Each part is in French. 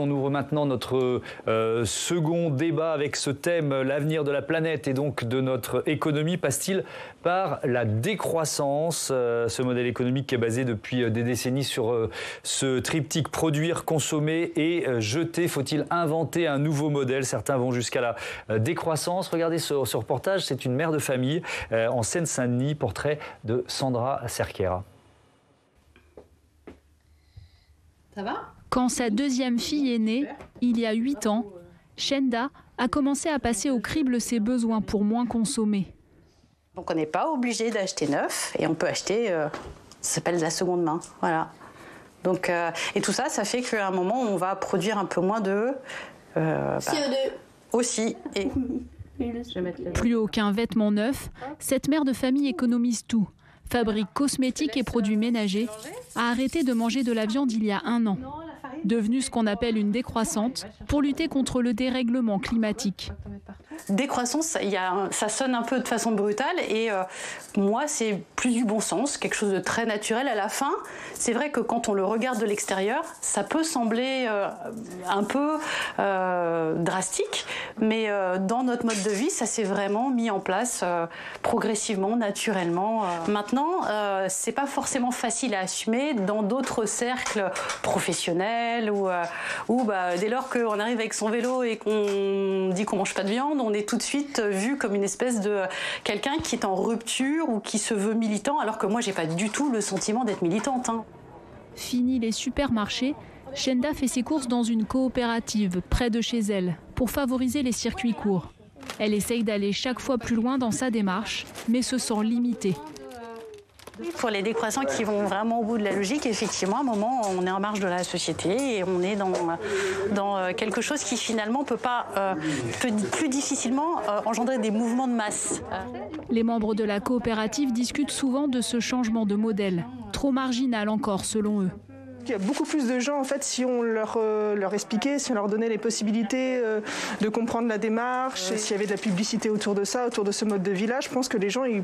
On ouvre maintenant notre euh, second débat avec ce thème, l'avenir de la planète et donc de notre économie passe-t-il par la décroissance euh, Ce modèle économique qui est basé depuis euh, des décennies sur ce triptyque produire, consommer et jeter. Faut-il inventer un nouveau modèle? Certains vont jusqu'à la décroissance. Regardez ce, reportage, c'est une mère de famille en Seine-Saint-Denis, portrait de Sandra Cerquera. Ça va? Quand sa deuxième fille est née, il y a 8 ans, Shenda a commencé à passer au crible ses besoins pour moins consommer. Donc on n'est pas obligé d'acheter neuf et on peut acheter, euh, ça s'appelle de la seconde main. Voilà. Donc, euh, et tout ça, ça fait qu'à un moment, on va produire un peu moins de... Euh, bah, CO2. Aussi. Et... Plus aucun vêtement neuf, cette mère de famille économise tout. Fabrique cosmétiques et produits ménagers, a arrêté de manger de la viande il y a un an devenue ce qu'on appelle une décroissante, pour lutter contre le dérèglement climatique. Décroissance, ça sonne un peu de façon brutale et euh, moi c'est plus du bon sens, quelque chose de très naturel à la fin. C'est vrai que quand on le regarde de l'extérieur, ça peut sembler euh, un peu euh, drastique, mais dans notre mode de vie, ça s'est vraiment mis en place progressivement, naturellement. Maintenant, c'est pas forcément facile à assumer dans d'autres cercles professionnels ou, bah, dès lors qu'on arrive avec son vélo et qu'on dit qu'on mange pas de viande, on est tout de suite vu comme une espèce de quelqu'un qui est en rupture ou qui se veut militant, alors que moi j'ai pas du tout le sentiment d'être militante. Hein. Fini les supermarchés, Shenda fait ses courses dans une coopérative près de chez elle pour favoriser les circuits courts. Elle essaye d'aller chaque fois plus loin dans sa démarche, mais se sent limitée pour les décroissants qui vont vraiment au bout de la logique, effectivement, à un moment, on est en marge de la société et on est dans, euh, quelque chose qui finalement peut pas euh, plus difficilement euh, engendrer des mouvements de masse. Les membres de la coopérative discutent souvent de ce changement de modèle, trop marginal encore selon eux. Il y a beaucoup plus de gens, en fait, si on leur, euh, leur expliquait, si on leur donnait les possibilités euh, de comprendre la démarche, s'il y avait de la publicité autour de ça, autour de ce mode de vie je pense que les gens ne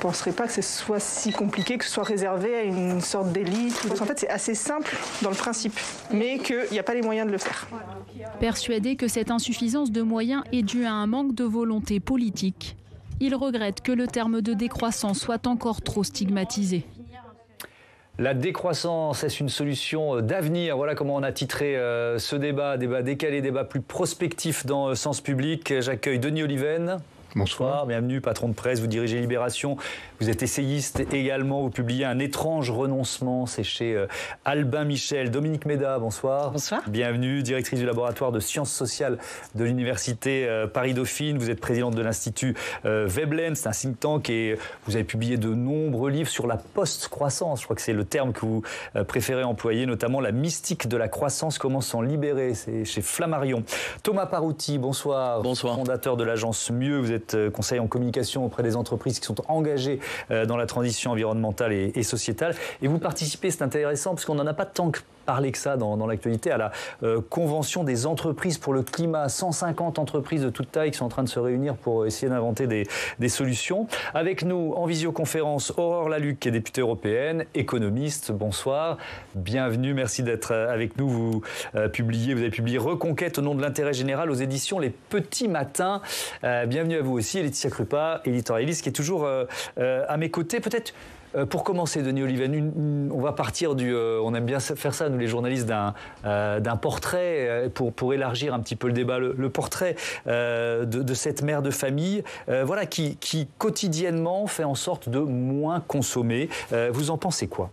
penseraient pas que ce soit si compliqué, que ce soit réservé à une sorte d'élite. En fait, c'est assez simple dans le principe, mais qu'il n'y a pas les moyens de le faire. Persuadé que cette insuffisance de moyens est due à un manque de volonté politique, il regrette que le terme de décroissance soit encore trop stigmatisé. La décroissance, est-ce une solution euh, d'avenir? Voilà comment on a titré euh, ce débat, débat décalé, débat plus prospectif dans euh, Sens Public. J'accueille Denis Oliven. Bonsoir. bienvenue, patron de presse, vous dirigez Libération, vous êtes essayiste également, vous publiez Un étrange renoncement, c'est chez euh, Albin Michel. Dominique Méda, bonsoir. Bonsoir. Bienvenue, directrice du laboratoire de sciences sociales de l'Université euh, Paris-Dauphine, vous êtes présidente de l'Institut euh, Veblen, c'est un think tank et vous avez publié de nombreux livres sur la post-croissance, je crois que c'est le terme que vous préférez employer, notamment la mystique de la croissance, comment s'en libérer, c'est chez Flammarion. Thomas Parouti, bonsoir. Bonsoir. Fondateur de l'agence Mieux, vous êtes euh, conseil en communication auprès des entreprises qui sont engagées euh, dans la transition environnementale et, sociétale. Et vous participez, c'est intéressant, parce qu'on n'en a pas tant que parlé que ça dans, l'actualité, à la euh, Convention des entreprises pour le climat. 150 entreprises de toute taille qui sont en train de se réunir pour essayer d'inventer des, solutions. Avec nous en visioconférence, Aurore Laluc, qui est députée européenne, économiste. Bonsoir, bienvenue, merci d'être avec nous. Vous publiez, vous avez publié Reconquête au nom de l'intérêt général aux éditions Les Petits Matins. bienvenue à vous aussi, Laetitia Krupa, éditorialiste, qui est toujours euh, euh, à mes côtés. Peut-être euh, pour commencer, Denis Oliven, on va partir du. on aime bien faire ça, nous les journalistes, d'un portrait pour, pour élargir un petit peu le débat. Le, portrait de, cette mère de famille, voilà, qui, qui, quotidiennement fait en sorte de moins consommer. vous en pensez quoi?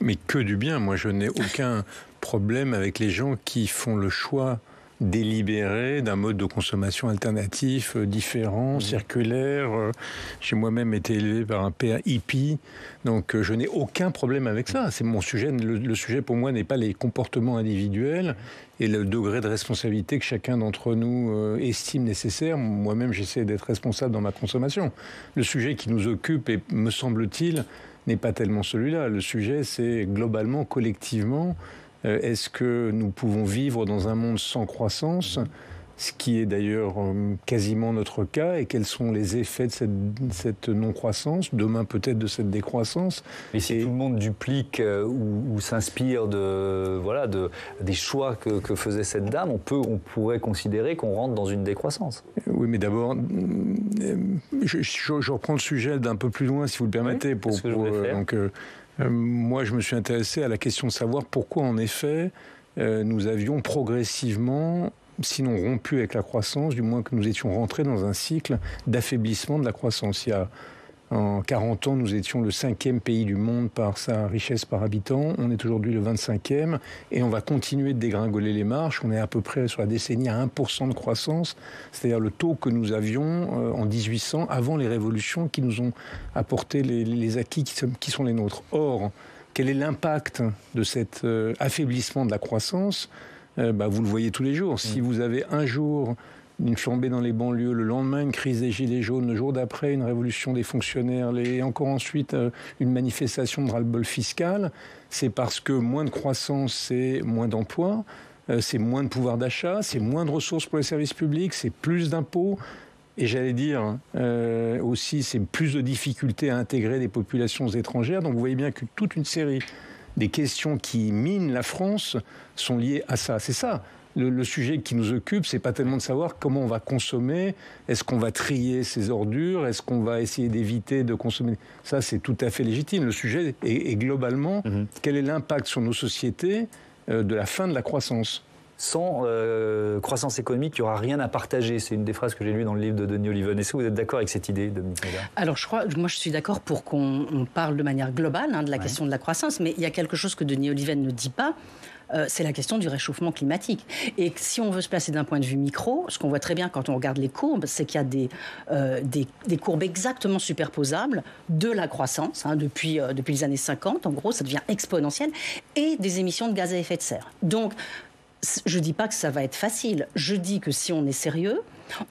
Mais que du bien. Moi, je n'ai aucun problème avec les gens qui font le choix délibéré d'un mode de consommation alternatif, euh, différent, mmh. circulaire. Euh, j'ai moi-même été élevé par un père hippie, donc euh, je n'ai aucun problème avec ça. C'est mon sujet. Le, sujet pour moi n'est pas les comportements individuels et le degré de responsabilité que chacun d'entre nous estime nécessaire. Moi-même, j'essaie d'être responsable dans ma consommation. Le sujet qui nous occupe, et me semble-t-il, n'est pas tellement celui-là. Le sujet, c'est globalement, collectivement, est-ce que nous pouvons vivre dans un monde sans croissance ce qui est d'ailleurs euh, quasiment notre cas, et quels sont les effets de cette, non-croissance, demain peut-être de cette décroissance. Mais si tout le monde duplique euh, ou, s'inspire de, voilà, de, des choix que, faisait cette dame, on, peut, on pourrait considérer qu'on rentre dans une décroissance. Oui, mais d'abord, euh, je, reprends le sujet d'un peu plus loin, si vous le permettez. pour, ce que je faire. Donc, moi, je me suis intéressé à la question de savoir pourquoi, en effet, nous avions progressivement sinon rompu avec la croissance, du moins que nous étions rentrés dans un cycle d'affaiblissement de la croissance. En 40 ans, nous étions le cinquième pays du monde par sa richesse par habitant. On est aujourd'hui le 25e et on va continuer de dégringoler les marches. On est à peu près sur la décennie à 1% de croissance, c'est-à-dire le taux que nous avions euh, en 1800 avant les révolutions qui nous ont apporté les, acquis qui sont, les nôtres. Or, quel est l'impact de cet euh, affaiblissement de la croissance? Euh, bah, vous le voyez tous les jours. Si mm. vous avez un jour une flambée dans les banlieues, le lendemain une crise des gilets jaunes, le jour d'après une révolution des fonctionnaires, et encore ensuite euh, une manifestation de ras-le-bol fiscal, c'est parce que moins de croissance, c'est moins d'emplois, euh, c'est moins de pouvoir d'achat, c'est moins de ressources pour les services publics, c'est plus d'impôts. Et j'allais dire aussi, c'est plus de difficultés à intégrer des populations étrangères. Donc vous voyez bien que toute une série des questions qui minent la France sont liées à ça. C'est ça. Le, sujet qui nous occupe, c'est pas tellement de savoir comment on va consommer, est-ce qu'on va trier ses ordures, est-ce qu'on va essayer d'éviter de consommer? Ça, c'est tout à fait légitime. Le sujet est, globalement mhm. quel est l'impact sur nos sociétés euh, de la fin de la croissance? Sans euh, croissance économique, il n'y aura rien à partager. C'est une des phrases que j'ai lues dans le livre de Denis Oliven. Est-ce que vous êtes d'accord avec cette idée, Dominique Alors, je crois, moi, je suis d'accord pour qu'on parle de manière globale hein, de la question de la croissance, mais il y a quelque chose que Denis Oliven ne dit pas. Euh, c'est la question du réchauffement climatique. Et si on veut se placer d'un point de vue micro, ce qu'on voit très bien quand on regarde les courbes, c'est qu'il y a des, euh, des, courbes exactement superposables de la croissance, hein, depuis, depuis les années 50, en gros, ça devient exponentiel, et des émissions de gaz à effet de serre. Donc, je ne dis pas que ça va être facile. Je dis que si on est sérieux,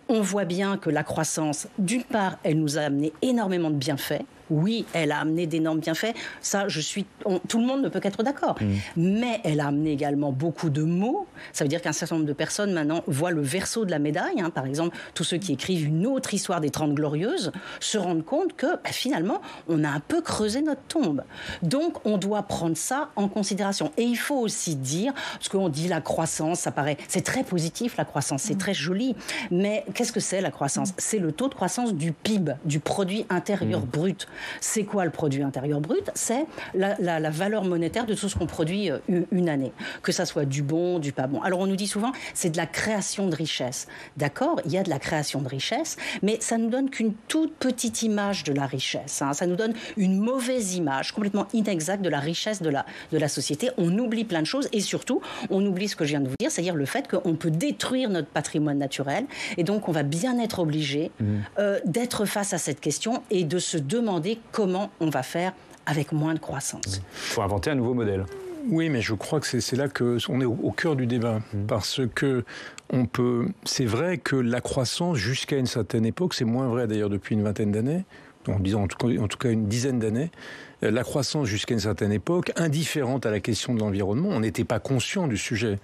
on voit bien que la croissance, d'une part, elle nous a amené énormément de bienfaits oui, elle a amené d'énormes bienfaits. Ça, je suis, tout le monde ne peut qu'être d'accord. Mm. Mais elle a amené également beaucoup de mots. Ça veut dire qu'un certain nombre de personnes maintenant voient le verso de la médaille. Hein. Par exemple, tous ceux qui écrivent une autre histoire des Trente Glorieuses se rendent compte que bah, finalement, on a un peu creusé notre tombe. Donc, on doit prendre ça en considération. Et il faut aussi dire, parce qu'on dit la croissance, ça paraît, c'est très positif la croissance, c'est mm. très joli. Mais qu'est-ce que c'est la croissance? C'est le taux de croissance du PIB, du produit intérieur mm. brut. C'est quoi le produit intérieur brut? C'est la, valeur monétaire de tout ce qu'on produit euh, une année, que ça soit du bon, du pas bon. Alors on nous dit souvent, c'est de la création de richesse. D'accord, il y a de la création de richesse, mais ça nous donne qu'une toute petite image de la richesse. Hein. Ça nous donne une mauvaise image, complètement inexacte de la richesse de la, de la société. On oublie plein de choses et surtout, on oublie ce que je viens de vous dire, c'est-à-dire le fait qu'on peut détruire notre patrimoine naturel et donc on va bien être obligé mmh. euh, d'être face à cette question et de se demander comment on va faire avec moins de croissance. Il faut inventer un nouveau modèle. Oui, mais je crois que c'est là que on est au, cœur du débat, mmh. parce que on peut. C'est vrai que la croissance jusqu'à une certaine époque, c'est moins vrai d'ailleurs depuis une vingtaine d'années, en disant en tout cas une dizaine d'années, euh, la croissance jusqu'à une certaine époque, indifférente à la question de l'environnement, on n'était pas conscient du sujet.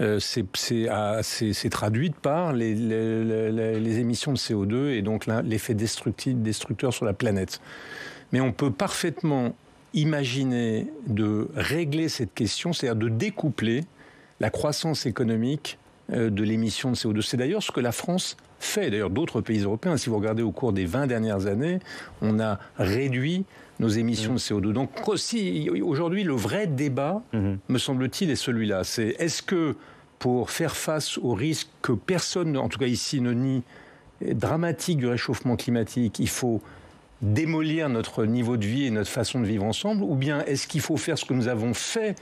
Euh, c'est traduite par les, les, émissions de CO2 et donc l'effet destructeur sur la planète. Mais on peut parfaitement imaginer de régler cette question, c'est-à-dire de découpler la croissance économique euh, de l'émission de CO2. C'est d'ailleurs ce que la France fait. D'ailleurs, d'autres pays européens, si vous regardez au cours des 20 dernières années, on a réduit nos émissions de CO2. Donc aussi, aujourd'hui, le vrai débat, mhm. me semble-t-il, est celui-là. C'est est-ce que pour faire face au risque que personne, en tout cas ici, ne nie, dramatique du réchauffement climatique, il faut démolir notre niveau de vie et notre façon de vivre ensemble Ou bien est-ce qu'il faut faire ce que nous avons fait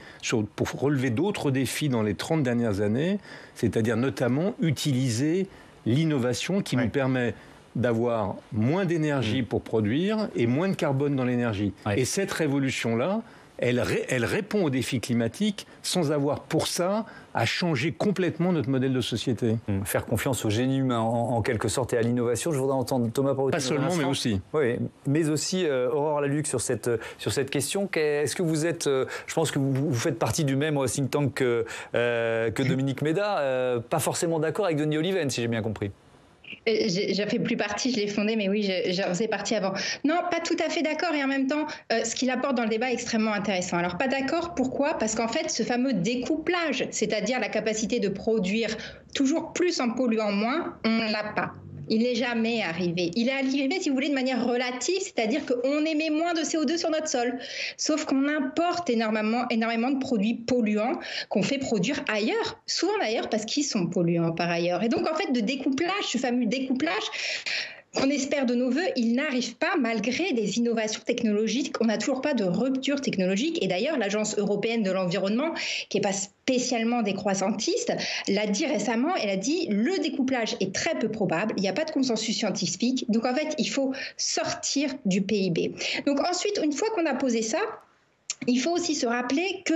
pour relever d'autres défis dans les 30 dernières années, c'est-à-dire notamment utiliser l'innovation qui nous permet d'avoir moins d'énergie mm. pour produire et moins de carbone dans l'énergie. Et cette révolution-là, elle, elle répond aux défis climatiques sans avoir pour ça à changer complètement notre modèle de société. Hum, faire confiance au génie humain, en, quelque sorte, et à l'innovation. Je voudrais entendre Thomas Pas seulement, mais aussi. Oui, mais aussi euh, Aurore Laluc sur cette, sur cette question. Est-ce que vous êtes, euh, je pense que vous, faites partie du même think tank que, euh, que Dominique Méda, pas forcément d'accord avec Denis Oliven, si j'ai bien compris. Euh, je fais plus partie, je l'ai fondé, mais oui, j'en faisais partie avant. Non, pas tout à fait d'accord, et en même temps, euh, ce qu'il apporte dans le débat est extrêmement intéressant. Alors, pas d'accord, pourquoi? Parce qu'en fait, ce fameux découplage, c'est-à-dire la capacité de produire toujours plus en polluant moins, on l'a pas. Il n'est jamais arrivé. Il est arrivé, si vous voulez, de manière relative, c'est-à-dire qu'on émet moins de CO2 sur notre sol. Sauf qu'on importe énormément, énormément de produits polluants qu'on fait produire ailleurs, souvent d'ailleurs parce qu'ils sont polluants par ailleurs. Et donc, en fait, de découplage, ce fameux découplage, qu'on espère de nos voeux, il n'arrive pas malgré des innovations technologiques. On n'a toujours pas de rupture technologique. Et d'ailleurs, l'Agence européenne de l'environnement, qui n'est pas spécialement décroissantiste, l'a dit récemment. Elle a dit le découplage est très peu probable. Il n'y a pas de consensus scientifique. Donc en fait, il faut sortir du PIB. Donc ensuite, une fois qu'on a posé ça, il faut aussi se rappeler que,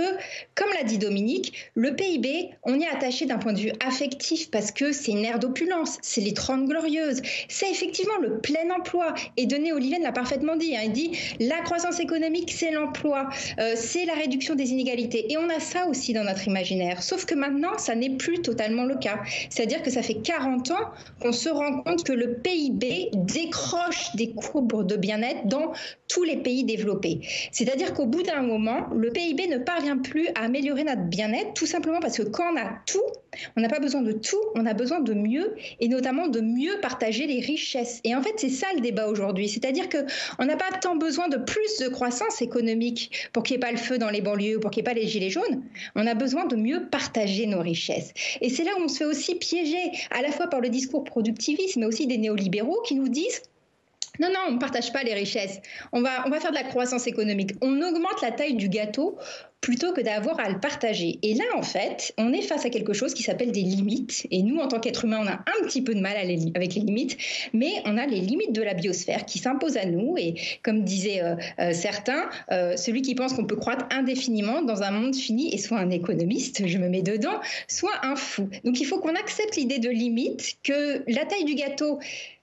comme l'a dit Dominique, le PIB, on y est attaché d'un point de vue affectif parce que c'est une ère d'opulence, c'est les 30 glorieuses, c'est effectivement le plein emploi. Et Denis Oliven l'a parfaitement dit, hein. il dit la croissance économique, c'est l'emploi, euh, c'est la réduction des inégalités. Et on a ça aussi dans notre imaginaire. Sauf que maintenant, ça n'est plus totalement le cas. C'est-à-dire que ça fait 40 ans qu'on se rend compte que le PIB décroche des courbes de bien-être dans tous les pays développés. C'est-à-dire qu'au bout d'un moment, le PIB ne parvient plus à améliorer notre bien-être, tout simplement parce que quand on a tout, on n'a pas besoin de tout, on a besoin de mieux, et notamment de mieux partager les richesses. Et en fait, c'est ça le débat aujourd'hui. C'est-à-dire qu'on n'a pas tant besoin de plus de croissance économique pour qu'il n'y ait pas le feu dans les banlieues, pour qu'il n'y ait pas les gilets jaunes. On a besoin de mieux partager nos richesses. Et c'est là où on se fait aussi piéger, à la fois par le discours productiviste, mais aussi des néolibéraux qui nous disent non, non, on ne partage pas les richesses. On va, on va faire de la croissance économique. On augmente la taille du gâteau plutôt que d'avoir à le partager. Et là, en fait, on est face à quelque chose qui s'appelle des limites. Et nous, en tant qu'êtres humains, on a un petit peu de mal avec les limites, mais on a les limites de la biosphère qui s'imposent à nous. Et comme disaient euh, euh, certains, euh, celui qui pense qu'on peut croître indéfiniment dans un monde fini est soit un économiste, je me mets dedans, soit un fou. Donc il faut qu'on accepte l'idée de limite, que la taille du gâteau,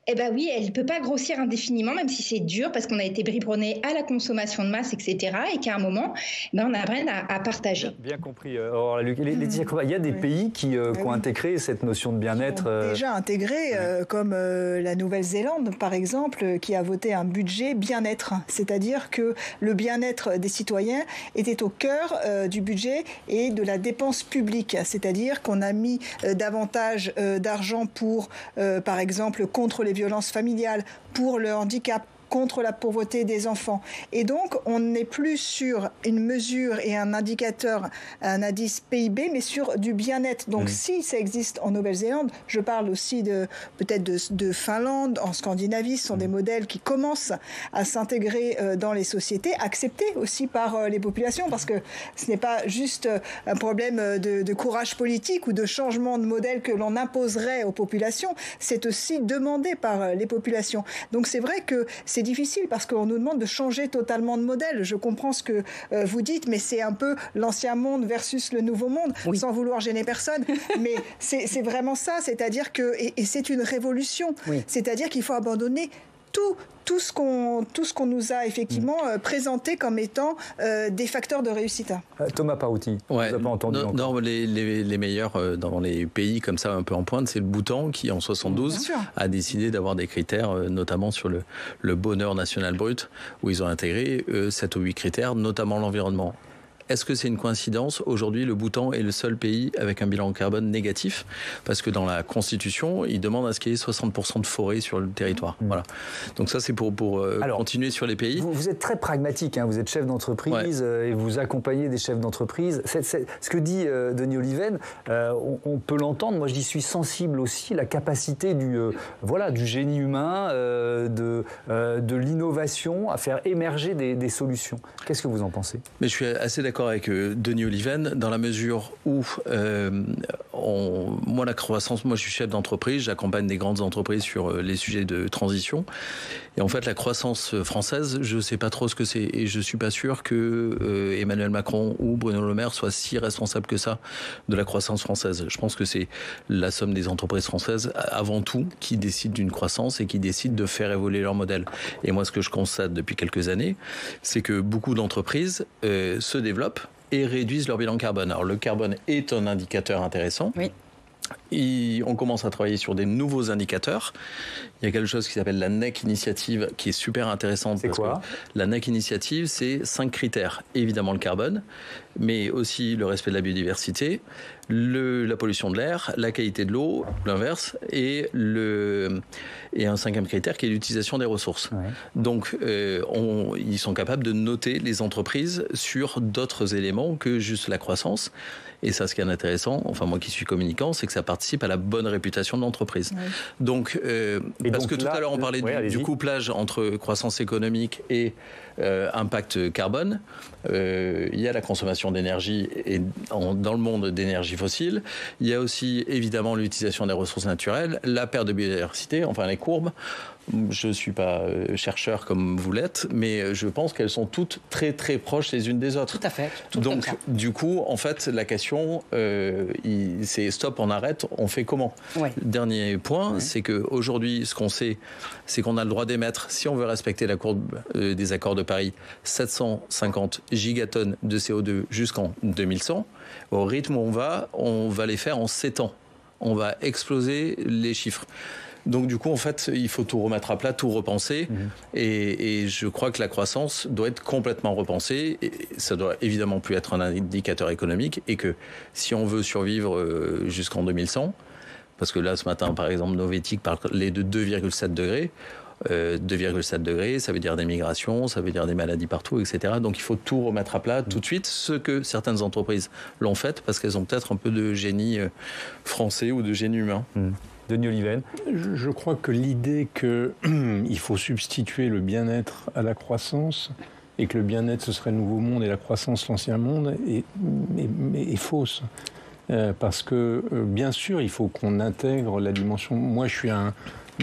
eh bien oui, elle ne peut pas grossir indéfiniment, même si c'est dur, parce qu'on a été biberonné à la consommation de masse, etc. Et qu'à un moment, ben, on apprenne à, à partager. Bien, compris. Euh, il y a des pays qui, euh, ont intégré cette notion de bien-être. Euh, déjà intégré, comme la Nouvelle-Zélande, par exemple, qui a voté un budget bien-être. C'est-à-dire que le bien-être des citoyens était au cœur du budget et de la dépense publique. C'est-à-dire qu'on a mis davantage d'argent pour, par exemple, contre les violences familiales, pour le handicap, contre la pauvreté des enfants. Et donc, on n'est plus sur une mesure et un indicateur, un indice PIB, mais sur du bien-être. Donc, si ça existe en Nouvelle-Zélande, je parle aussi de peut-être de, Finlande, en Scandinavie, ce sont des modèles qui commencent à s'intégrer euh, dans les sociétés, acceptés aussi par euh, les populations, parce que ce n'est pas juste euh, un problème de, de courage politique ou de changement de modèle que l'on imposerait aux populations, c'est aussi demandé par les populations. Donc, c'est vrai que c'est difficile parce qu'on nous demande de changer totalement de modèle. Je comprends ce que euh, vous dites, mais c'est un peu l'ancien monde versus le nouveau monde, sans vouloir gêner personne. mais c'est vraiment ça, c'est-à-dire que, et, c'est une révolution, c'est-à-dire qu'il faut abandonner tout, tout ce qu'on tout ce qu'on nous a effectivement euh, présenté comme étant euh, des facteurs de réussite. Euh, Thomas Parouti, ouais, vous pas entendu non, les, les, meilleurs dans les pays comme ça un peu en pointe, c'est le Bhoutan qui en 72 a décidé d'avoir des critères, notamment sur le, le bonheur national brut, où ils ont intégré 7 ou 8 critères, notamment l'environnement. Est-ce que c'est une coïncidence Aujourd'hui, le Bhoutan est le seul pays avec un bilan carbone négatif parce que dans la Constitution, il demande à ce qu'il y ait 60% de forêt sur le territoire. Mmh. Voilà. Donc ça, c'est pour, pour euh, continuer sur les pays. Vous, êtes très pragmatique. Hein. vous êtes chef d'entreprise euh, et vous accompagnez des chefs d'entreprise. ce que dit euh, Denis Oliven, on, peut l'entendre. Moi, j'y suis sensible aussi. La capacité du, voilà, du génie humain, de, de l'innovation à faire émerger des, des solutions. Qu'est-ce que vous en pensez? Mais je suis assez d'accord d'accord avec Denis Oliven dans la mesure où on, moi la croissance, moi je suis chef d'entreprise, j'accompagne des grandes entreprises sur les sujets de transition. Et en fait, la croissance française, je ne sais pas trop ce que c'est. Et je ne suis pas sûr que euh, Emmanuel Macron ou Bruno Le Maire soient si responsables que ça de la croissance française. Je pense que c'est la somme des entreprises françaises, avant tout, qui décident d'une croissance et qui décident de faire évoluer leur modèle. Et moi, ce que je constate depuis quelques années, c'est que beaucoup d'entreprises euh, se développent et réduisent leur bilan carbone. Alors le carbone est un indicateur intéressant. Oui on commence à travailler sur des nouveaux indicateurs. Il y a quelque chose qui s'appelle la NEC Initiative qui est super intéressante. C'est quoi La NEC Initiative, c'est cinq critères. Évidemment le carbone, mais aussi le respect de la biodiversité, la pollution de l'air, la qualité de l'eau, l'inverse, et, et un cinquième critère qui est l'utilisation des ressources. Donc euh, ils sont capables de noter les entreprises sur d'autres éléments que juste la croissance. Et ça, ce qui est intéressant, enfin moi qui suis communicant, c'est que ça participe à la bonne réputation de l'entreprise. Donc, euh, parce que tout à l'heure on parlait du, couplage entre croissance économique et euh, impact carbone. Euh, il y a la consommation d'énergie et dans le monde d'énergie fossile. Il y a aussi évidemment l'utilisation des ressources naturelles, la perte de biodiversité, enfin les courbes. Je ne suis pas euh, chercheur comme vous l'êtes, mais je pense qu'elles sont toutes très très proches les unes des autres. Tout à fait. Donc, du coup, en fait, la question, euh, c'est stop, on arrête, on fait comment? Dernier point, c'est qu'aujourd'hui, ce qu'on sait, c'est qu'on a le droit d'émettre, si on veut respecter la courbe euh, des accords de Paris, 750 gigatonnes de CO2 jusqu'en 2100. Au rythme où on va, on va les faire en 7 ans. On va exploser les chiffres. Donc du coup, en fait, il faut tout remettre à plat, tout repenser. Mhm. Et, je crois que la croissance doit être complètement repensée. Et ça doit évidemment plus être un indicateur économique. Et que si on veut survivre euh, jusqu'en 2100, parce que là, ce matin, par exemple, Novetic parlait de 2,7 degrés. 2,7 euh, degrés, ça veut dire des migrations, ça veut dire des maladies partout, etc. Donc il faut tout remettre à plat tout de suite, ce que certaines entreprises l'ont fait parce qu'elles ont peut-être un peu de génie euh, français ou de génie humain. Mhm. Denis Oliven je, crois que l'idée qu'il faut substituer le bien-être à la croissance et que le bien-être ce serait le nouveau monde et la croissance l'ancien monde est, fausse. Euh, parce que euh, bien sûr, il faut qu'on intègre la dimension. Moi, je suis un,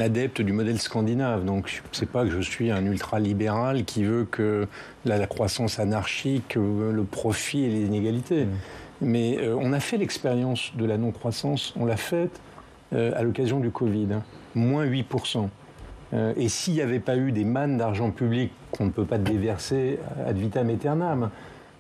adepte du modèle scandinave, donc c'est pas que je suis un ultra-libéral qui veut que la, croissance anarchique, euh, le profit et les inégalités. Mmh. Mais on a fait l'expérience de la non-croissance, on l'a faite à l'occasion du Covid, hein. moins 8%. Euh, et s'il n'y avait pas eu des mannes d'argent public qu'on ne peut pas déverser ad vitam aeternam,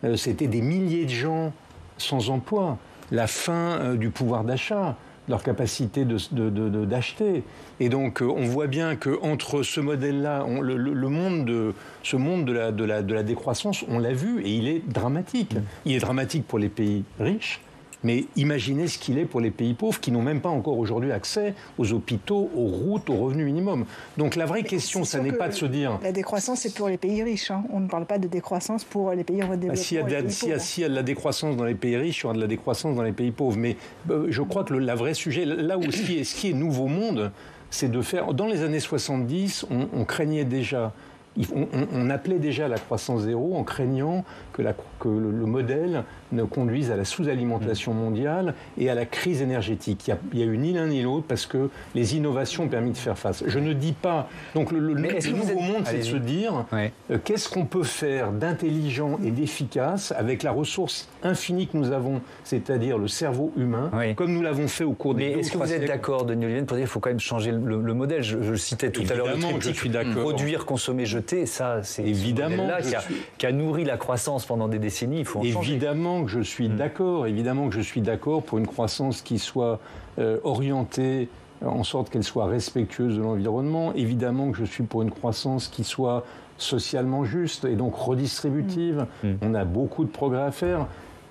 euh, c'était des milliers de gens sans emploi, la fin du pouvoir d'achat, leur capacité d'acheter. Et donc, on voit bien qu'entre ce modèle-là, le, monde de, ce monde de la, de la, de la décroissance, on l'a vu, et il est dramatique. Il est dramatique pour les pays riches, mais imaginez ce qu'il est pour les pays pauvres qui n'ont même pas encore aujourd'hui accès aux hôpitaux, aux routes, aux revenus minimum. Donc la vraie question, ça n'est pas de se dire. La décroissance, c'est pour les pays riches. Hein. On ne parle pas de décroissance pour les pays en voie de développement. S'il y, a de la décroissance dans les pays riches, il y aura de la décroissance dans les pays pauvres. Mais euh, je crois que le la vrai sujet, là où ce qui est, ce qui est nouveau monde, c'est de faire. Dans les années 70, on, on craignait déjà on, appelait déjà la croissance zéro en craignant que, le, modèle ne conduise à la sous-alimentation mondiale et à la crise énergétique. Il n'y a, eu ni l'un ni l'autre parce que les innovations ont permis de faire face. Je ne dis pas. Donc le, nouveau monde, c'est de se dire euh, qu'est-ce qu'on peut faire d'intelligent et d'efficace avec la ressource infinie que nous avons, c'est-à-dire le cerveau humain, comme nous l'avons fait au cours des. Mais est-ce que vous êtes d'accord, Denis Olivier, pour dire qu'il faut quand même changer le, modèle? Je, je, citais tout à l'heure le triptyque produire, consommer, jeter ça, c'est évidemment là qui, a, nourri la croissance pendant des décennies. Il faut évidemment que je suis mm. d'accord. Évidemment que je suis d'accord pour une croissance qui soit euh, orientée en sorte qu'elle soit respectueuse de l'environnement. Évidemment que je suis pour une croissance qui soit socialement juste et donc redistributive. Mm. Mm. On a beaucoup de progrès à faire.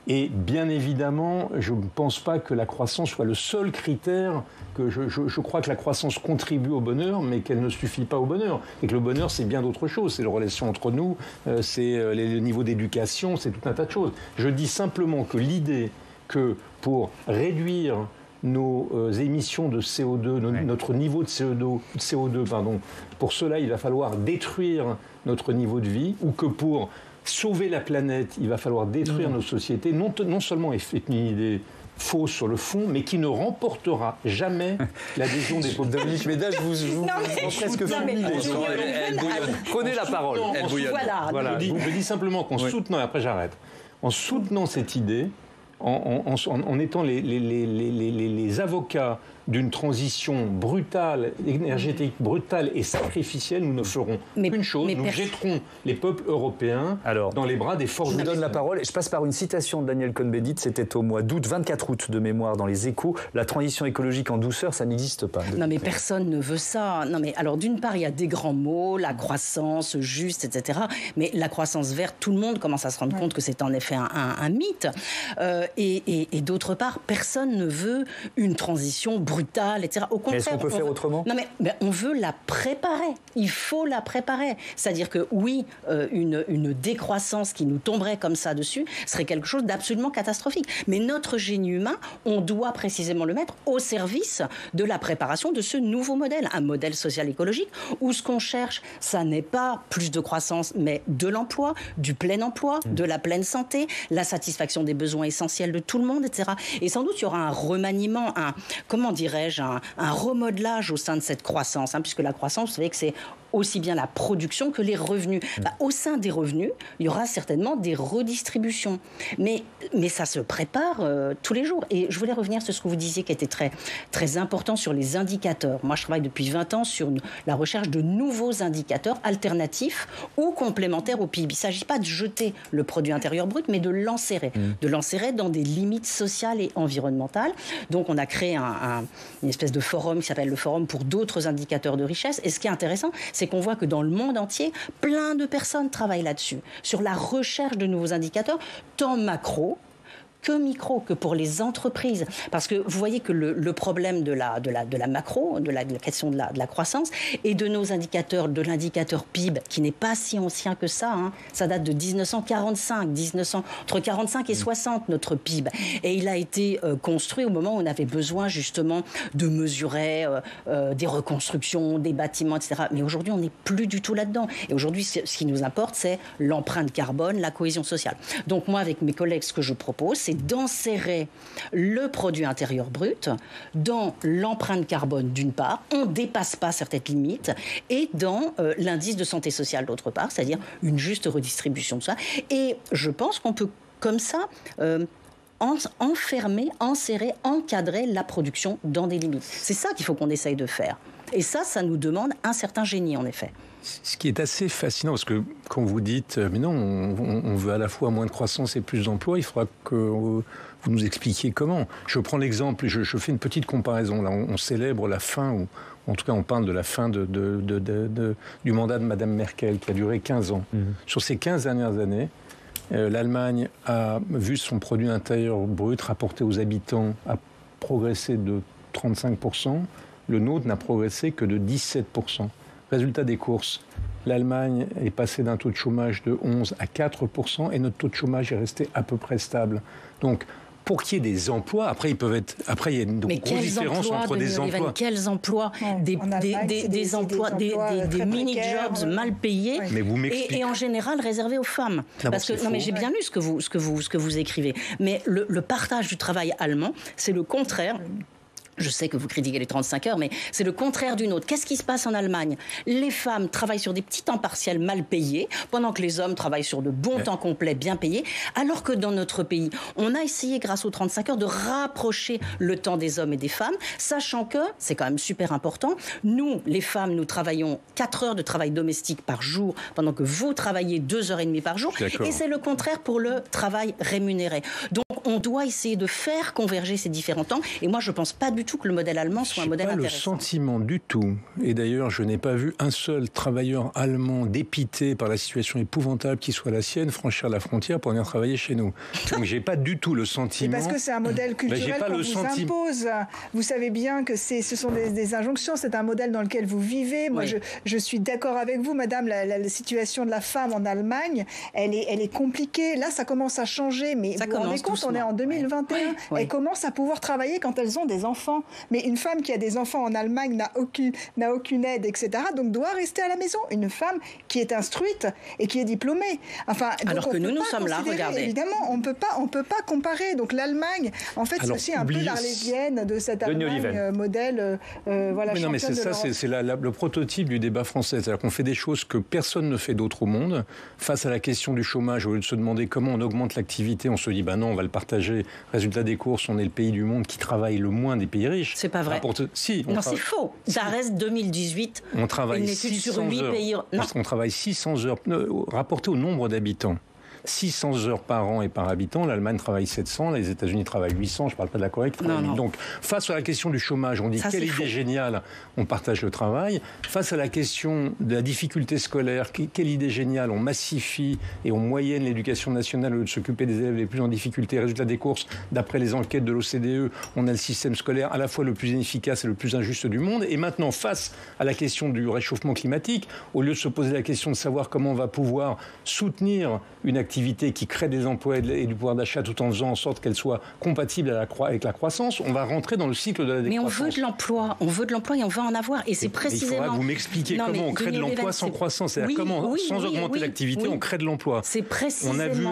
Et bien évidemment, je ne pense pas que la croissance soit le seul critère, que je, crois que la croissance contribue au bonheur, mais qu'elle ne suffit pas au bonheur. Et que le bonheur, c'est bien d'autres choses. C'est la relation entre nous, euh, c'est euh, le niveau d'éducation, c'est tout un tas de choses. Je dis simplement que l'idée que pour réduire nos euh, émissions de CO2, notre niveau de CO2, CO2 pardon, pour cela, il va falloir détruire notre niveau de vie, ou que pour sauver la planète, il va falloir détruire nos sociétés. Non, non seulement est une idée fausse sur le fond, mais qui ne remportera jamais l'adhésion des peuples. Dominique Médage, vous, vous, presque. Prenez la parole. Elle voilà. voilà. Je, dis, je, dis, simplement qu'en soutenant, après j'arrête, en soutenant cette idée, en, en, en étant les, les, les, les avocats d'une transition brutale, énergétique brutale et sacrificielle, nous ne ferons qu'une chose, nous jetterons les peuples européens Alors, dans les bras des forces. Je vous donne la parole et je passe par une citation de Daniel Cohn-Bendit, c'était au mois d'août, 24 août de mémoire dans les échos, la transition écologique en douceur, ça n'existe pas. Non mais personne ne veut ça. Non mais alors d'une part, il y a des grands mots, la croissance juste, etc. Mais la croissance verte, tout le monde commence à se rendre compte que c'est en effet un, mythe. Euh, et, et d'autre part, personne ne veut une transition brutale etc. Au contraire, est-ce qu'on peut faire autrement? Non, mais, on veut la préparer. Il faut la préparer. C'est-à-dire que oui, euh, une, une décroissance qui nous tomberait comme ça dessus serait quelque chose d'absolument catastrophique. Mais notre génie humain, on doit précisément le mettre au service de la préparation de ce nouveau modèle, un modèle social écologique où ce qu'on cherche, ça n'est pas plus de croissance, mais de l'emploi, du plein emploi, mmh. de la pleine santé, la satisfaction des besoins essentiels de tout le monde, etc. Et sans doute il y aura un remaniement, un comment dire dirais-je, un, remodelage au sein de cette croissance, hein, puisque la croissance, vous savez que c'est aussi bien la production que les revenus. Mm. Bah, au sein des revenus, il y aura certainement des redistributions. Mais, mais ça se prépare euh, tous les jours. Et je voulais revenir sur ce que vous disiez qui était très, très important sur les indicateurs. Moi, je travaille depuis 20 ans sur la recherche de nouveaux indicateurs alternatifs ou complémentaires au PIB. Il ne s'agit pas de jeter le produit intérieur brut, mais de l'enserrer. Mm. De l'enserrer dans des limites sociales et environnementales. Donc, on a créé un, une espèce de forum qui s'appelle le Forum pour d'autres indicateurs de richesse. Et ce qui est intéressant, c'est qu'on voit que dans le monde entier, plein de personnes travaillent là-dessus, sur la recherche de nouveaux indicateurs, tant macro que micro, que pour les entreprises. Parce que vous voyez que le, problème de la, de, la, de la macro, de la, question de la, de la, croissance, et de nos indicateurs, de l'indicateur PIB, qui n'est pas si ancien que ça, hein. ça date de 1945, 1900, entre 45 et 60, notre PIB. Et il a été euh, construit au moment où on avait besoin justement de mesurer euh, euh, des reconstructions, des bâtiments, etc. Mais aujourd'hui, on n'est plus du tout là-dedans. Et aujourd'hui, ce qui nous importe, c'est l'empreinte carbone, la cohésion sociale. Donc moi, avec mes collègues, ce que je propose, c'est d'enserrer le produit intérieur brut dans l'empreinte carbone d'une part, on ne dépasse pas certaines limites, et dans euh, l'indice de santé sociale d'autre part, c'est-à-dire une juste redistribution de ça. Et je pense qu'on peut comme ça... Euh, enfermer, enserrer, encadrer la production dans des limites. C'est ça qu'il faut qu'on essaye de faire. Et ça, ça nous demande un certain génie, en effet. Ce qui est assez fascinant, parce que quand vous dites, euh, mais non, on, veut à la fois moins de croissance et plus d'emplois, il faudra que vous nous expliquiez comment. Je prends l'exemple, je, je, fais une petite comparaison. Là, on, célèbre la fin, ou en tout cas, on parle de la fin de, du mandat de Mme Merkel, qui a duré 15 ans. Mhm. Sur ces 15 dernières années, euh, l'Allemagne a vu son produit intérieur brut rapporté aux habitants a progressé de 35%. Le nôtre n'a progressé que de 17%. Résultat des courses, l'Allemagne est passée d'un taux de chômage de 11 à 4% et notre taux de chômage est resté à peu près stable. Donc, pour qu'il y ait des emplois, après, ils peuvent être, après il y a une grosse différence entre des emplois. quels emplois Des, des, emplois, des, mini-jobs mal payés mais vous et, et, en général réservés aux femmes. Parce que, non, mais j'ai bien lu ce que vous, ce que vous, ce que vous écrivez. Mais le, le partage du travail allemand, c'est le contraire je sais que vous critiquez les 35 heures, mais c'est le contraire d'une autre. Qu'est-ce qui se passe en Allemagne? Les femmes travaillent sur des petits temps partiels mal payés, pendant que les hommes travaillent sur de bons temps complets bien payés, alors que dans notre pays, on a essayé, grâce aux 35 heures, de rapprocher le temps des hommes et des femmes, sachant que, c'est quand même super important, nous, les femmes, nous travaillons 4 heures de travail domestique par jour, pendant que vous travaillez 2 heures et demie par jour, et c'est le contraire pour le travail rémunéré. Donc, on doit essayer de faire converger ces différents temps, et moi, je pense pas du tout que le modèle allemand soit un modèle pas le sentiment du tout. Et d'ailleurs, je n'ai pas vu un seul travailleur allemand dépité par la situation épouvantable qui soit la sienne franchir la frontière pour venir travailler chez nous. Donc, j'ai pas du tout le sentiment. parce que c'est un modèle ben, culturel qu'on vous impose. Vous savez bien que c'est, ce sont des, injonctions. C'est un modèle dans lequel vous vivez. Moi, je, je, suis d'accord avec vous, Madame. La, situation de la femme en Allemagne, elle est, elle est compliquée. Là, ça commence à changer, mais ça vous commence compte, on est en 2021. Elles commencent à pouvoir travailler quand elles ont des enfants. Mais une femme qui a des enfants en Allemagne n'a aucune, n'a aucune aide, etc. Donc doit rester à la maison. Une femme qui est instruite et qui est diplômée. Enfin, alors que nous, nous sommes là, regardez. Évidemment, on peut pas, on peut pas comparer. Donc l'Allemagne, en fait, c'est aussi un peu l'arlésienne de cette Allemagne euh, modèle. Euh, euh, voilà. non, mais c'est ça, c'est le prototype du débat français. C'est-à-dire qu'on fait des choses que personne ne fait d'autre au monde. Face à la question du chômage, au lieu de se demander comment on augmente l'activité, on se dit, ben non, on va le partager. Résultat des courses, on est le pays du monde qui travaille le moins des pays riches. C'est pas vrai. Si, non, c'est faux. Ça reste 2018. On travaille 600 heures. Pays... Parce qu'on travaille 600 heures, rapporté au nombre d'habitants. 600 heures par an et par habitant. L'Allemagne travaille 700, les États-Unis travaillent 800. Je ne parle pas de la Corée. Donc, face à la question du chômage, on dit quelle idée géniale, on partage le travail. Face à la question de la difficulté scolaire, quelle idée géniale, on massifie et on moyenne l'éducation nationale au lieu de s'occuper des élèves les plus en difficulté. Résultat des courses, d'après les enquêtes de l'OCDE, on a le système scolaire à la fois le plus inefficace et le plus injuste du monde. Et maintenant, face à la question du réchauffement climatique, au lieu de se poser la question de savoir comment on va pouvoir soutenir une activité qui crée des emplois et du pouvoir d'achat tout en faisant en sorte qu'elle soit compatible avec la croissance, on va rentrer dans le cycle de la décroissance. Mais on veut de l'emploi, on veut de l'emploi et on veut en avoir. Et c'est précisément. Il faudra vous m'expliquer comment on crée de l'emploi sans croissance. C'est-à-dire comment, sans augmenter l'activité, on crée de l'emploi. C'est précisément. On a, vu,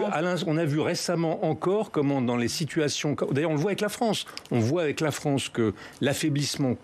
on a vu récemment encore comment dans les situations. D'ailleurs, on le voit avec la France. On voit avec la France que l'affaiblissement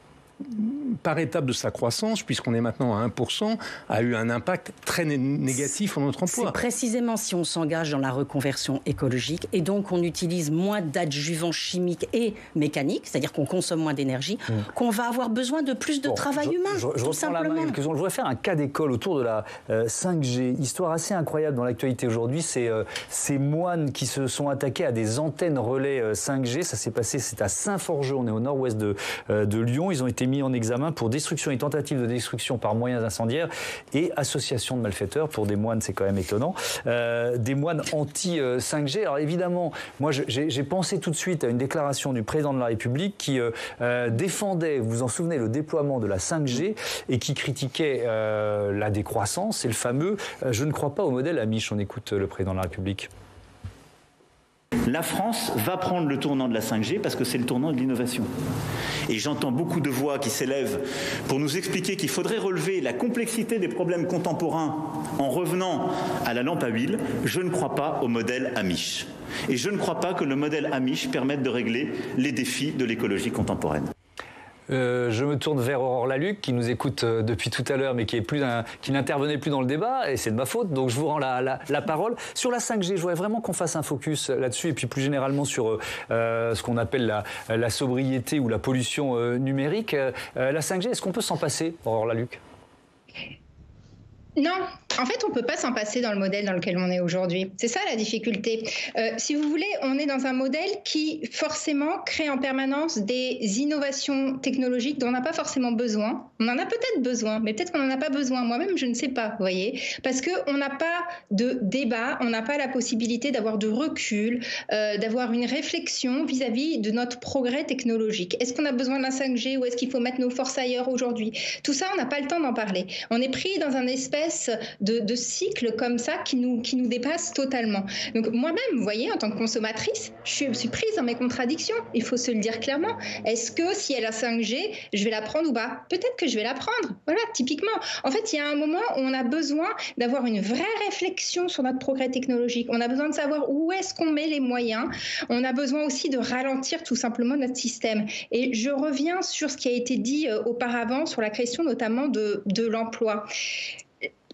par étape de sa croissance, puisqu'on est maintenant à 1%, a eu un impact très négatif sur notre emploi. C'est précisément si on s'engage dans la reconversion écologique et donc on utilise moins d'adjuvants chimiques et mécaniques, c'est-à-dire qu'on consomme moins d'énergie, mmh. qu'on va avoir besoin de plus de travail humain. Je, tout simplement. La main, je voudrais faire un cas d'école autour de la 5G. Euh, Histoire assez incroyable dans l'actualité aujourd'hui, c'est euh, ces moines qui se sont attaqués à des antennes relais 5G. Euh, Ça s'est passé, c'est à Saint-Forgeux, on est au nord-ouest de, de Lyon. Ils ont été mis en examen pour destruction et tentative de destruction par moyens incendiaires et association de malfaiteurs. Pour des moines, c'est quand même étonnant. Euh, des moines anti-5G. Alors évidemment, moi j'ai pensé tout de suite à une déclaration du président de la République qui euh, euh, défendait, vous vous en souvenez, le déploiement de la 5G et qui critiquait la décroissance. C'est le fameux je ne crois pas au modèle Amish. On écoute le président de la République. La France va prendre le tournant de la 5G parce que c'est le tournant de l'innovation. Et j'entends beaucoup de voix qui s'élèvent pour nous expliquer qu'il faudrait relever la complexité des problèmes contemporains en revenant à la lampe à huile. Je ne crois pas au modèle Amish. Et je ne crois pas que le modèle Amish permette de régler les défis de l'écologie contemporaine. Euh, je me tourne vers Aurore Laluc, qui nous écoute euh, depuis tout à l'heure, mais qui, n'intervenait plus dans le débat, et c'est de ma faute, donc je vous rends la, parole. Sur la 5G, je voudrais vraiment qu'on fasse un focus là-dessus, et puis plus généralement sur euh, ce qu'on appelle la, sobriété ou la pollution numérique. la 5G, est-ce qu'on peut s'en passer, Aurore Laluc non, en fait, on ne peut pas s'en passer dans le modèle dans lequel on est aujourd'hui. C'est ça la difficulté. Euh, si vous voulez, on est dans un modèle qui forcément crée en permanence des innovations technologiques dont on n'a pas forcément besoin. On en a peut-être besoin, mais peut-être qu'on n'en a pas besoin. Moi-même, je ne sais pas, vous voyez, parce qu'on n'a pas de débat, on n'a pas la possibilité d'avoir de recul, euh, d'avoir une réflexion vis-à-vis de notre progrès technologique. Est-ce qu'on a besoin d'un 5G ou est-ce qu'il faut mettre nos forces ailleurs aujourd'hui? Tout ça, on n'a pas le temps d'en parler. On est pris dans un espèce de, de cycle comme ça qui nous, qui nous dépasse totalement. Donc moi-même, vous voyez, en tant que consommatrice, je suis, prise dans mes contradictions. Il faut se le dire clairement. Est-ce que si elle a 5G, je vais la prendre ou pas? Peut-être que je vais la prendre. Voilà, typiquement. En fait, il y a un moment où on a besoin d'avoir une vraie réflexion sur notre progrès technologique. On a besoin de savoir où est-ce qu'on met les moyens. On a besoin aussi de ralentir tout simplement notre système. Et je reviens sur ce qui a été dit euh, auparavant sur la question notamment de, de l'emploi.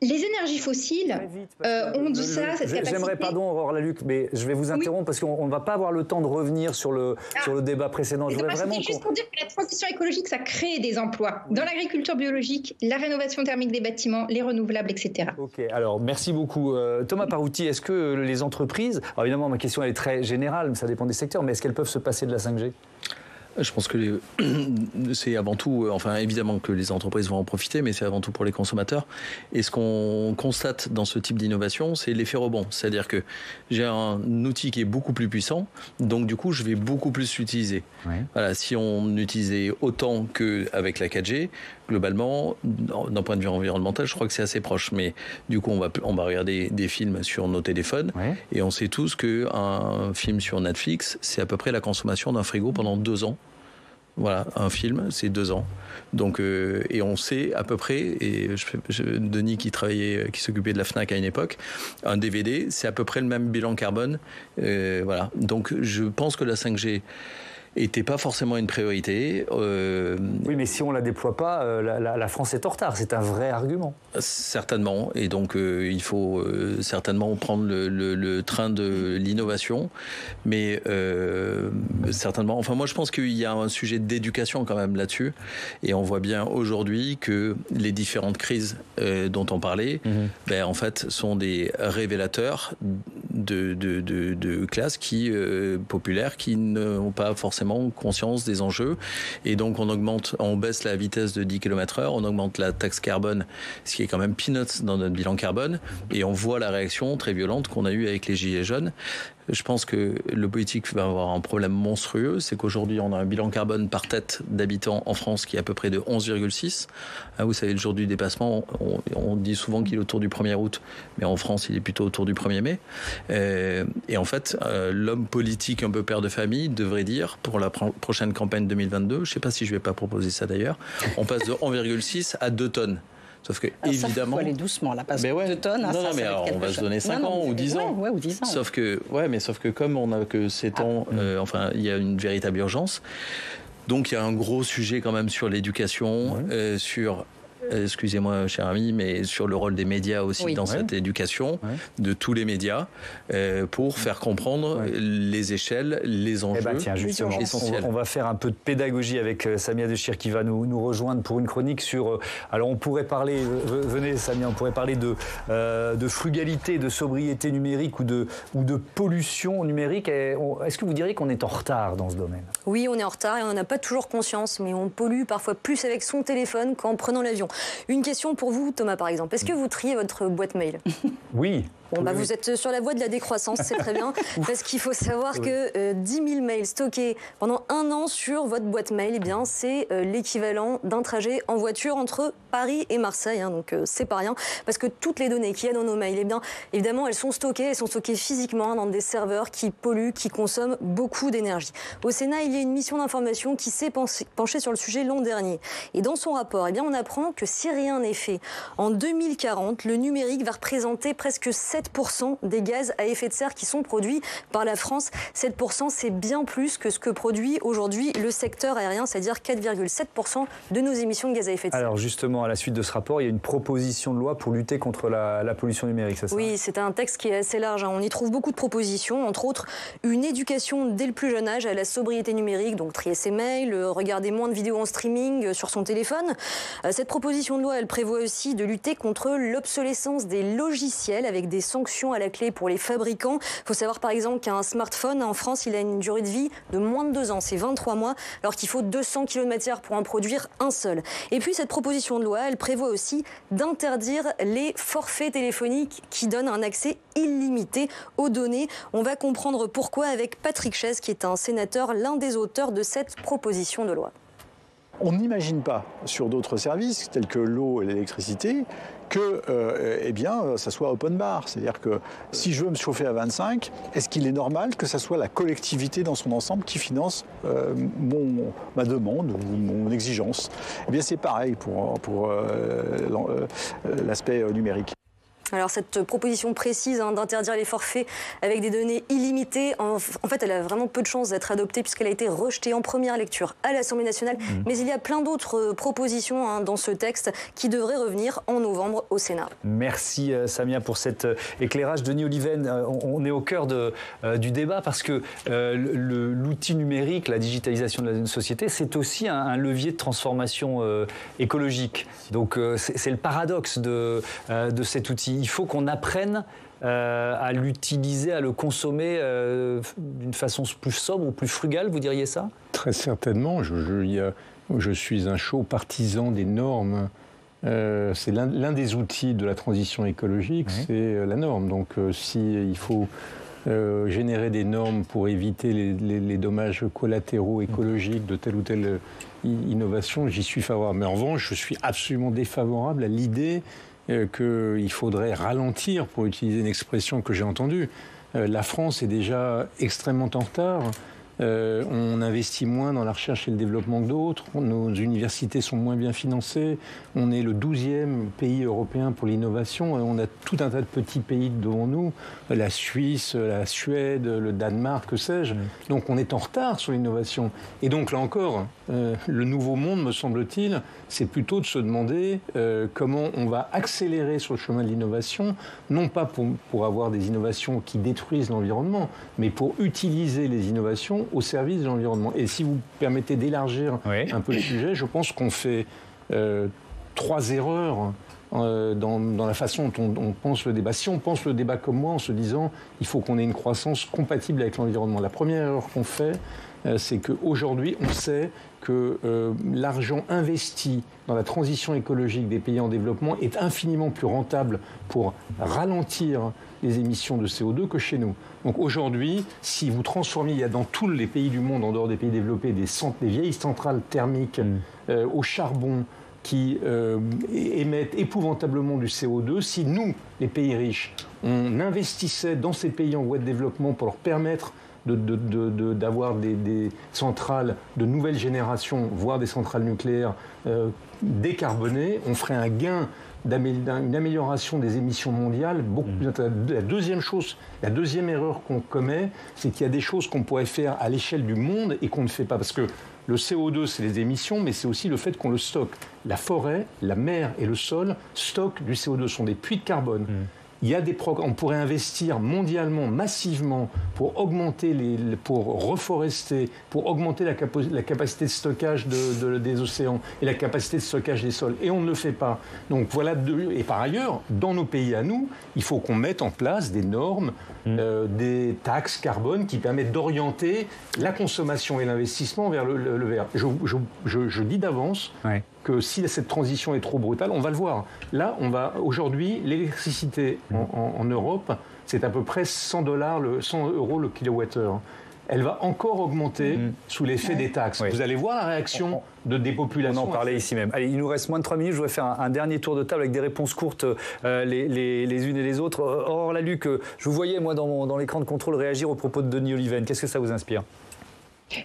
Les énergies fossiles euh, ont de ça, cette capacité. J'aimerais, pardon, Aurore Laluc, mais je vais vous interrompre parce qu'on ne va pas avoir le temps de revenir sur le, ah. sur le débat précédent. Je voudrais vraiment. juste pour dire que la transition écologique, ça crée des emplois dans l'agriculture biologique, la rénovation thermique des bâtiments, les renouvelables, etc. Ok, alors merci beaucoup. Euh, Thomas Parouti, est-ce que les entreprises. Alors évidemment, ma question elle est très générale, ça dépend des secteurs, mais est-ce qu'elles peuvent se passer de la 5G Je pense que c'est avant tout, enfin évidemment que les entreprises vont en profiter, mais c'est avant tout pour les consommateurs. Et ce qu'on constate dans ce type d'innovation, c'est l'effet rebond. C'est-à-dire que j'ai un outil qui est beaucoup plus puissant, donc du coup je vais beaucoup plus l'utiliser. Voilà, si on utilisait autant qu'avec la 4G, globalement, d'un point de vue environnemental, je crois que c'est assez proche. Mais du coup, on va, on va regarder des films sur nos téléphones et on sait tous qu'un film sur Netflix, c'est à peu près la consommation d'un frigo pendant deux ans. Voilà, un film, c'est deux ans. Donc, euh, et on sait à peu près, et je, Denis qui travaillait, qui s'occupait de la Fnac à une époque, un DVD, c'est à peu près le même bilan carbone. Euh, voilà. Donc, je pense que la 5G était pas forcément une priorité. Euh, oui, mais si on la déploie pas, euh, la, France est en retard. C'est un vrai argument. Certainement. Et donc, euh, il faut certainement prendre le, train de l'innovation. Mais certainement. Enfin, moi, je pense qu'il y a un sujet d'éducation quand même là-dessus. Et on voit bien aujourd'hui que les différentes crises dont on parlait, mhm. ben, en fait, sont des révélateurs de, de, de, de classes qui populaires qui n'ont pas forcément conscience des enjeux. Et donc, on augmente, on baisse la vitesse de 10 km heure, on augmente la taxe carbone, ce qui est quand même peanuts dans notre bilan carbone. Et on voit la réaction très violente qu'on a eue avec les Gilets jaunes. Je pense que le politique va avoir un problème monstrueux, c'est qu'aujourd'hui on a un bilan carbone par tête d'habitants en France qui est à peu près de 11,6. Ah, vous savez, le jour du dépassement, on, dit souvent qu'il est autour du 1er août, mais en France il est plutôt autour du 1er mai. Euh, et en fait, euh, l'homme politique un peu père de famille devrait dire pour la prochaine campagne 2022, je ne sais pas si je ne vais pas proposer ça d'ailleurs, on passe de 1,6 à 2 tonnes. Sauf que, évidemment. Ça, faut aller doucement, là, parce que tonnes. Hein, non, non, mais on va se donner 5 ans ou 10 ans. Ouais, ou 10 ans. Sauf que, ouais, mais sauf que comme on n'a que 7 ah. ans, euh, enfin, il y a une véritable urgence. Donc, il y a un gros sujet quand même sur l'éducation, euh, sur excusez-moi cher ami, mais sur le rôle des médias aussi dans cette éducation, de tous les médias, euh, pour faire comprendre les échelles, les eh enjeux ben, tiens, justement, essentiels. On, va faire un peu de pédagogie avec euh, Samia Dechir qui va nous, nous rejoindre pour une chronique sur... alors on pourrait parler, venez Samia, on pourrait parler de, de frugalité, de sobriété numérique ou de, ou de pollution numérique. Est-ce que vous diriez qu'on est en retard dans ce domaine? Oui, on est en retard et on n'a pas toujours conscience, mais on pollue parfois plus avec son téléphone qu'en prenant l'avion. Une question pour vous, Thomas, par exemple. Est-ce que vous triez votre boîte mail? Oui. Bon, bah, vous êtes sur la voie de la décroissance, c'est très bien. parce qu'il faut savoir que 10 euh, 000 mails stockés pendant un an sur votre boîte mail, eh bien, c'est euh, l'équivalent d'un trajet en voiture entre Paris et Marseille. Hein, donc, euh, c'est pas rien. Parce que toutes les données qu'il y a dans nos mails, eh bien, évidemment, elles sont stockées. Elles sont stockées physiquement hein, dans des serveurs qui polluent, qui consomment beaucoup d'énergie. Au Sénat, il y a une mission d'information qui s'est penchée sur le sujet l'an dernier. Et dans son rapport, eh bien, on apprend que si rien n'est fait, en 2040, le numérique va représenter presque 7 7% des gaz à effet de serre qui sont produits par la France. 7%, c'est bien plus que ce que produit aujourd'hui le secteur aérien, c'est-à-dire 4,7% de nos émissions de gaz à effet de serre. Alors justement, à la suite de ce rapport, il y a une proposition de loi pour lutter contre la, pollution numérique, c'est ça? Oui, c'est un texte qui est assez large. Hein. On y trouve beaucoup de propositions, entre autres une éducation dès le plus jeune âge à la sobriété numérique, donc trier ses mails, regarder moins de vidéos en streaming euh, sur son téléphone. Euh, cette proposition de loi, elle prévoit aussi de lutter contre l'obsolescence des logiciels avec des sanctions à la clé pour les fabricants. Il faut savoir par exemple qu'un smartphone en France, il a une durée de vie de moins de deux ans, c'est 23 mois, alors qu'il faut 200 kg de matière pour en produire un seul. Et puis cette proposition de loi, elle prévoit aussi d'interdire les forfaits téléphoniques qui donnent un accès illimité aux données. On va comprendre pourquoi avec Patrick Chaise, qui est un sénateur, l'un des auteurs de cette proposition de loi. On n'imagine pas sur d'autres services tels que l'eau et l'électricité que euh, eh bien, ça soit open bar. C'est-à-dire que si je veux me chauffer à 25, est-ce qu'il est normal que ça soit la collectivité dans son ensemble qui finance euh, mon, ma demande ou mon exigence? Eh bien, c'est pareil pour, pour euh, l'aspect numérique. Alors cette proposition précise hein, d'interdire les forfaits avec des données illimitées, en, fait, elle a vraiment peu de chances d'être adoptée puisqu'elle a été rejetée en première lecture à l'Assemblée nationale. Mmh. Mais il y a plein d'autres euh, propositions hein, dans ce texte qui devraient revenir en novembre au Sénat. Merci euh, Samia pour cet euh, éclairage. Denis Oliven, on est au cœur de, du débat parce que l'outil numérique, la digitalisation de la société, c'est aussi un, levier de transformation écologique. Donc c'est le paradoxe de, de cet outil il faut qu'on apprenne à l'utiliser, à le consommer d'une façon plus sobre ou plus frugale, vous diriez ça? Très certainement. Je, je, je, suis un chaud partisan des normes. c'est l'un des outils de la transition écologique, c'est la norme. Donc si il faut euh, générer des normes pour éviter les, dommages collatéraux écologiques de telle ou telle euh, innovation, j'y suis favorable. Mais en revanche, je suis absolument défavorable à l'idée euh, qu'il faudrait ralentir, pour utiliser une expression que j'ai entendue. la France est déjà extrêmement en retard. Euh, on investit moins dans la recherche et le développement que d'autres. Nos universités sont moins bien financées. On est le 12e pays européen pour l'innovation. On a tout un tas de petits pays devant nous. La Suisse, la Suède, le Danemark, que sais-je. Donc on est en retard sur l'innovation. Et donc là encore, euh, le nouveau monde, me semble-t-il, c'est plutôt de se demander euh, comment on va accélérer sur le chemin de l'innovation, non pas pour, pour avoir des innovations qui détruisent l'environnement, mais pour utiliser les innovations au service de l'environnement. Et si vous permettez d'élargir un peu le sujet, je pense qu'on fait euh, trois erreurs euh, dans, la façon dont on, pense le débat. Si on pense le débat comme moi en se disant il faut qu'on ait une croissance compatible avec l'environnement, la première erreur qu'on fait, euh, c'est qu'aujourd'hui, on sait que l'argent investi dans la transition écologique des pays en développement est infiniment plus rentable pour ralentir les émissions de CO2 que chez nous. Donc aujourd'hui, si vous transformez, il y a dans tous les pays du monde, en dehors des pays développés, des, vieilles centrales thermiques mm. euh, au charbon qui euh, émettent épouvantablement du CO2, si nous, les pays riches, on investissait dans ces pays en voie de développement pour leur permettre d'avoir des, centrales de nouvelle génération, voire des centrales nucléaires euh, décarbonées, on ferait un gain une amélioration des émissions mondiales beaucoup mmh. La deuxième chose, la deuxième erreur qu'on commet, c'est qu'il y a des choses qu'on pourrait faire à l'échelle du monde et qu'on ne fait pas. Parce que le CO2, c'est les émissions, mais c'est aussi le fait qu'on le stocke. La forêt, la mer et le sol stockent du CO2, sont des puits de carbone. Mmh. Il y a des on pourrait investir mondialement, massivement, pour augmenter les, pour reforester, pour augmenter la, la capacité de stockage de, des océans et la capacité de stockage des sols. Et on ne le fait pas. Donc voilà. et par ailleurs, dans nos pays à nous, il faut qu'on mette en place des normes, mmh. euh, des taxes carbone qui permettent d'orienter la consommation et l'investissement vers le, le, vert. Je, je, je, dis d'avance que si cette transition est trop brutale, on va le voir. Là, on va aujourd'hui l'électricité en, Europe, c'est à peu près 100 dollars, 100 euros le kilowattheure. Elle va encore augmenter mm. sous l'effet des taxes. Vous allez voir la réaction de des populations. On en parlait ici même. Allez, il nous reste moins de 3 minutes. Je voudrais faire un, dernier tour de table avec des réponses courtes euh, les, les, unes et les autres. Or, la que je vous voyais, moi, dans, dans l'écran de contrôle, réagir au propos de Denis Oliven. Qu'est-ce que ça vous inspire?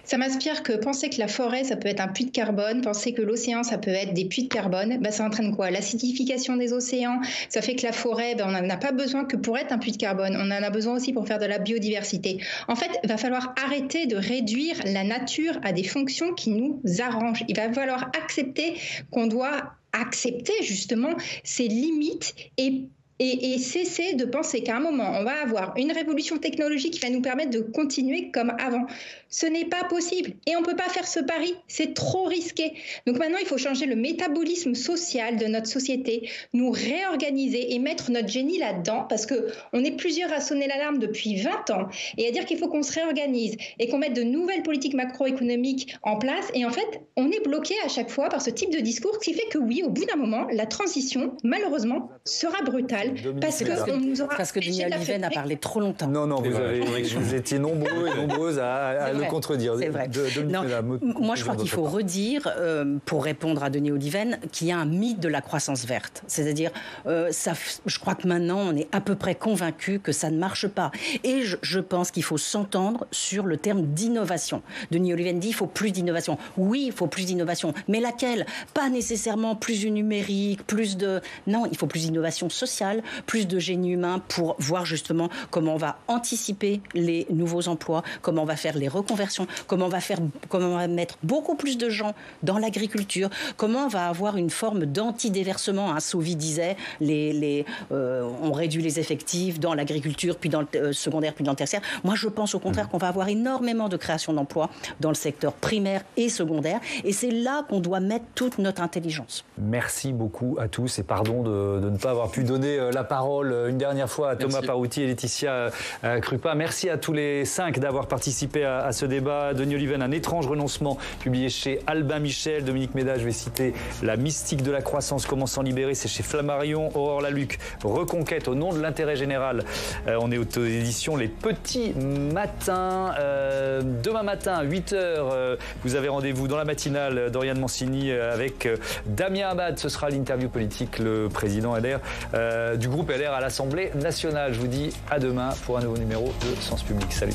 Ça m'inspire que penser que la forêt, ça peut être un puits de carbone, penser que l'océan, ça peut être des puits de carbone, bah, ça entraîne quoi? L'acidification des océans, ça fait que la forêt, bah, on n'en a pas besoin que pour être un puits de carbone, on en a besoin aussi pour faire de la biodiversité. En fait, il va falloir arrêter de réduire la nature à des fonctions qui nous arrangent. Il va falloir accepter qu'on doit accepter justement ces limites et et, cesser de penser qu'à un moment, on va avoir une révolution technologique qui va nous permettre de continuer comme avant. Ce n'est pas possible. Et on ne peut pas faire ce pari. C'est trop risqué. Donc maintenant, il faut changer le métabolisme social de notre société, nous réorganiser et mettre notre génie là-dedans parce qu'on est plusieurs à sonner l'alarme depuis 20 ans et à dire qu'il faut qu'on se réorganise et qu'on mette de nouvelles politiques macroéconomiques en place. Et en fait, on est bloqué à chaque fois par ce type de discours qui fait que oui, au bout d'un moment, la transition, malheureusement, sera brutale parce que, nous aura parce que Denis Oliven a parlé trop longtemps. Non, non, vous, avez, vous étiez nombreux et nombreuses à, le contredire. C'est vrai. moi, je crois qu'il faut redire, euh, pour répondre à Denis Oliven, qu'il y a un mythe de la croissance verte. C'est-à-dire, euh, ça, je crois que maintenant, on est à peu près convaincu que ça ne marche pas. Et je, pense qu'il faut s'entendre sur le terme d'innovation. Denis Oliven dit il faut plus d'innovation. Oui, il faut plus d'innovation. Mais laquelle? Pas nécessairement plus du numérique, plus de... Non, il faut plus d'innovation sociale, plus de génie humain pour voir justement comment on va anticiper les nouveaux emplois, comment on va faire les reconversions, comment on va faire, comment on va mettre beaucoup plus de gens dans l'agriculture, comment on va avoir une forme d'anti-déversement. Hein, Sauvi disait, les, les, euh, on réduit les effectifs dans l'agriculture, puis dans le euh, secondaire, puis dans le tertiaire. Moi, je pense au contraire mmh. qu'on va avoir énormément de création d'emplois dans le secteur primaire et secondaire, et c'est là qu'on doit mettre toute notre intelligence. Merci beaucoup à tous et pardon de, ne pas avoir pu donner euh, la parole une dernière fois à Thomas Parouti et Laetitia Krupa. Merci à tous les cinq d'avoir participé à, ce débat. Denis Oliven, un étrange renoncement, publié chez Albin Michel. Dominique Méda, je vais citer La mystique de la croissance, comment s'en libérer, c'est chez Flammarion. Aurore Laluc, Reconquête au nom de l'intérêt général. on est aux éditions Les Petits Matins. demain matin, 8h, vous avez rendez-vous dans la matinale d'Oriane Mancini avec Damien Abad. Ce sera l'interview politique, le président LR euh, du groupe LR à l'Assemblée nationale. Je vous dis à demain pour un nouveau numéro de Sens Public. Salut.